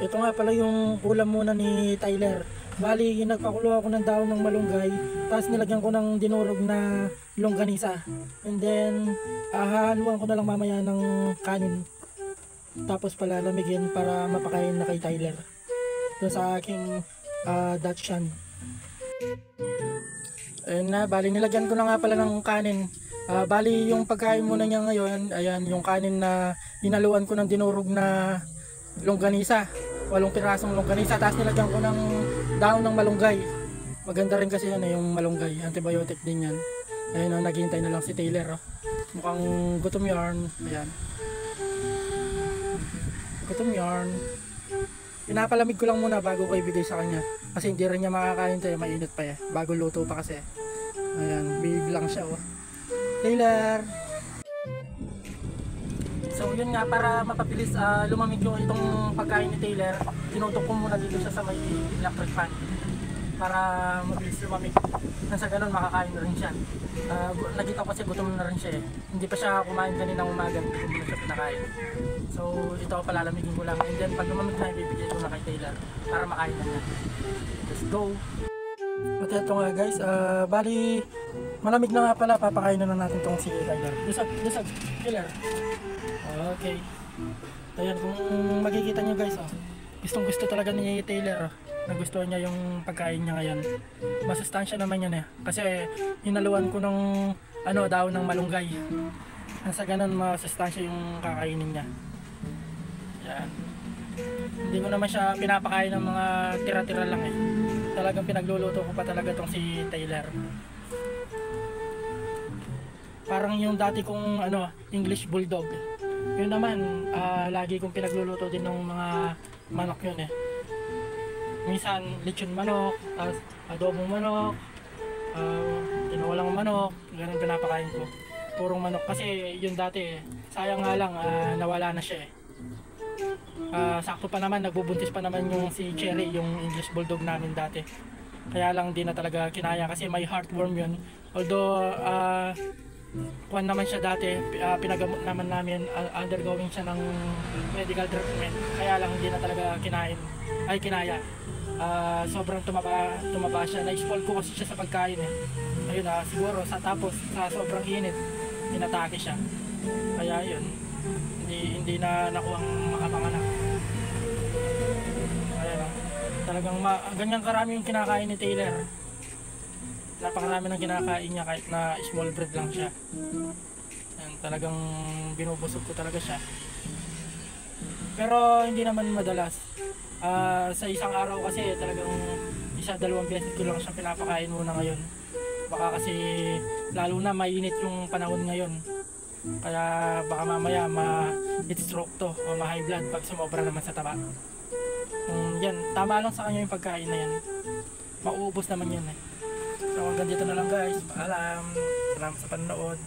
Ito nga pala yung ulam muna ni Tyler. Bali, nagpakulo ako ng daon ng malunggay, tapos nilagyan ko ng dinurog na longganisa. And then, ahaluan ko na lang mamaya ng kanin. Tapos palalamigin para mapakain na kay Tyler. Doon sa aking uh, Dachshund. Ayun na, bali nilagyan ko na nga pala ng kanin. Ah, bali yung pagkain muna niya ngayon, ayan yung kanin na hinaluan ko ng dinurog na longganisa. Walong pirasong longganisa, tapos nilagyan ko ng daon ng malunggay. Maganda rin kasi yan eh, yung malunggay, antibiotic din yan. Ayun na, naghihintay na lang si Taylor. Oh. Mukhang gutom yarn. Ayan. Gutom yarn. Pinapalamig ko lang muna bago ko ibigay sa kanya. Kasi hindi rin niya makakain to eh, mainit pa eh. Bago luto pa kasi. Ayan, big lang siya oh. Taylor! So yun nga para mapabilis ah, lumamig yung itong pagkain ni Taylor, tinutok ko muna dito siya sa may electric fan para mabilis lumamig. Nang sa ganun makakain na rin siya. Gu- nakita ko kasi gutom na rin siya eh. Hindi pa siya kumain kaninang umaga, hindi muna siya pinakain. So ito palalamigin ko lang and then pag lumamig na ibibigay ko na kay Taylor para makain na niya. Let's go! At ito nga guys, ah, bali malamig na nga pala, papakain na natin tong si Tyler. Lusag, lusag, Taylor. Okay. Ayan, kung makikita nyo guys, oh, gustong gusto talaga ni Taylor. Oh, nagustuhan niya yung pagkain niya ngayon. Masustansya naman yan eh. Kasi hinaluan ko ng ano, daw ng malunggay. Nasa ganun masustansya yung kakainin niya. Yan. Hindi ko naman siya pinapakain ng mga tira-tira lang eh. Talagang pinagluluto ko pa talaga tong si Taylor. Parang yung dati kong ano, English Bulldog. Yun naman, ah, lagi kong pinagluluto din ng mga manok yun eh. Minsan, lechon manok, tapos adobong manok, uh, tinawalang manok, ganun pinapakain ko. Purong manok kasi yun dati eh. Sayang nga lang, ah, nawala na siya eh. Ah, sakto pa naman, nagbubuntis pa naman yung si Cherry, yung English Bulldog namin dati. Kaya lang di na talaga kinaya kasi may heartworm yun. Although, ah, kuwan naman siya dati, ah, pinagamot naman namin, ah, undergoing siya ng medical treatment. Kaya lang hindi na talaga kinain, ay kinaya. Ah, sobrang tumaba, tumaba siya. Na-spoil ko kasi siya sa pagkain eh. Ayun na, siguro sa tapos sa sobrang init, inatake siya. Kaya yun, hindi, hindi na nakuha ang makapanganak. Kaya lang, talagang ma- ganyan karami yung kinakain ni Taylor napakarami ng kinakain niya kahit na small breed lang siya. Yan, talagang binubusog ko talaga siya. Pero hindi naman madalas. Ah, sa isang araw kasi talagang isa dalawang beses ko lang siya pinapakain muna ngayon. Baka kasi lalo na mainit yung panahon ngayon. Kaya baka mamaya ma-heat stroke to o ma-high blood pag sumobra naman sa taba. Um, yan, tama lang sa kanya yung pagkain na yan. Mauubos naman yan eh. So hanggang dito na lang guys. Paalam. Salamat sa panonood.